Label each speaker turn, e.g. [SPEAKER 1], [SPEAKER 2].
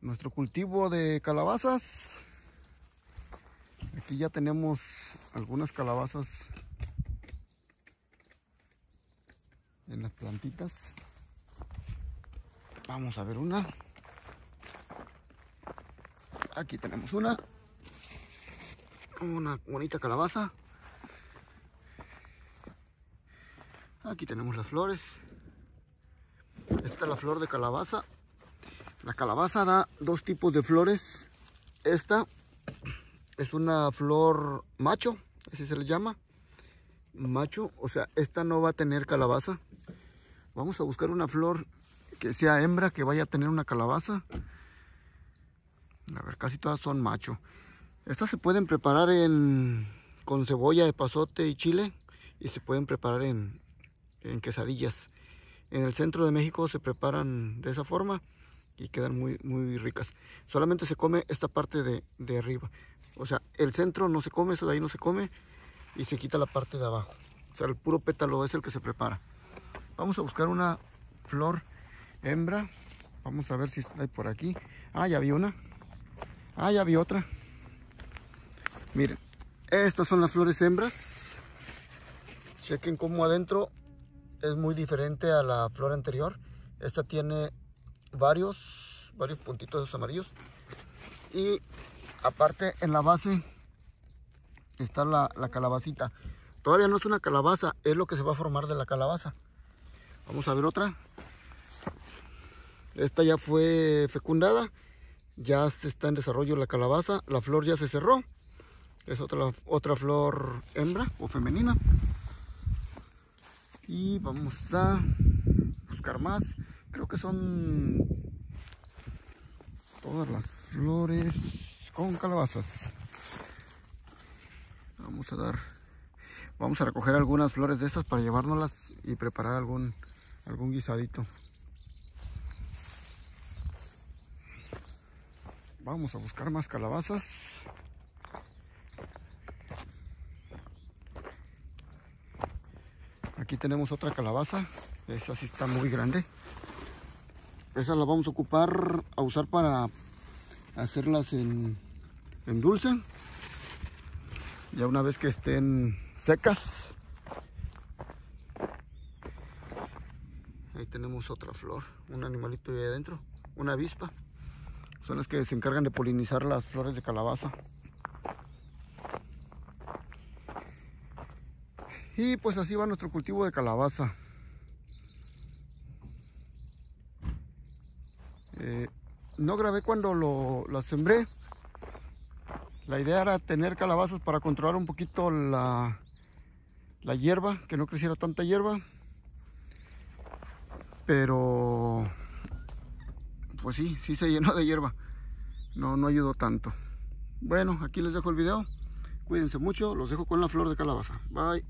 [SPEAKER 1] nuestro cultivo de calabazas. Aquí ya tenemos algunas calabazas en las plantitas. Vamos a ver una. Aquí tenemos una. Una bonita calabaza. Aquí tenemos las flores. Esta es la flor de calabaza. La calabaza da dos tipos de flores. Esta es una flor macho, así se le llama. Macho, o sea, esta no va a tener calabaza. Vamos a buscar una flor que sea hembra, que vaya a tener una calabaza. A ver, casi todas son macho. Estas se pueden preparar en, con cebolla de pasote y chile. Y se pueden preparar en, en quesadillas. En el centro de México se preparan de esa forma y quedan muy, muy ricas. Solamente se come esta parte de, de, arriba. O sea, el centro no se come, eso de ahí no se come y se quita la parte de abajo. O sea, el puro pétalo es el que se prepara. Vamos a buscar una flor hembra. Vamos a ver si hay por aquí. Ah, ya vi una. Ah, ya vi otra. Miren, estas son las flores hembras. Chequen cómo adentro es muy diferente a la flor anterior. Esta tiene varios, varios puntitos amarillos. Y aparte en la base está la, la, calabacita. Todavía no es una calabaza, es lo que se va a formar de la calabaza. Vamos a ver otra. Esta ya fue fecundada. Ya se está en desarrollo la calabaza. La flor ya se cerró. Es otra, otra flor hembra o femenina y vamos a buscar más creo que son todas las flores con calabazas vamos a dar vamos a recoger algunas flores de estas para llevárnoslas y preparar algún algún guisadito vamos a buscar más calabazas Aquí tenemos otra calabaza. Esa sí está muy grande. Esa la vamos a ocupar, a usar para hacerlas en, en dulce. Ya una vez que estén secas. Ahí tenemos otra flor, un animalito ahí adentro, una avispa. Son las que se encargan de polinizar las flores de calabaza. Y pues así va nuestro cultivo de calabaza. Eh, no grabé cuando lo, la sembré. La idea era tener calabazas para controlar un poquito la, la hierba, que no creciera tanta hierba. Pero pues sí, sí se llenó de hierba. No, no ayudó tanto. Bueno, aquí les dejo el video. Cuídense mucho, los dejo con la flor de calabaza. Bye.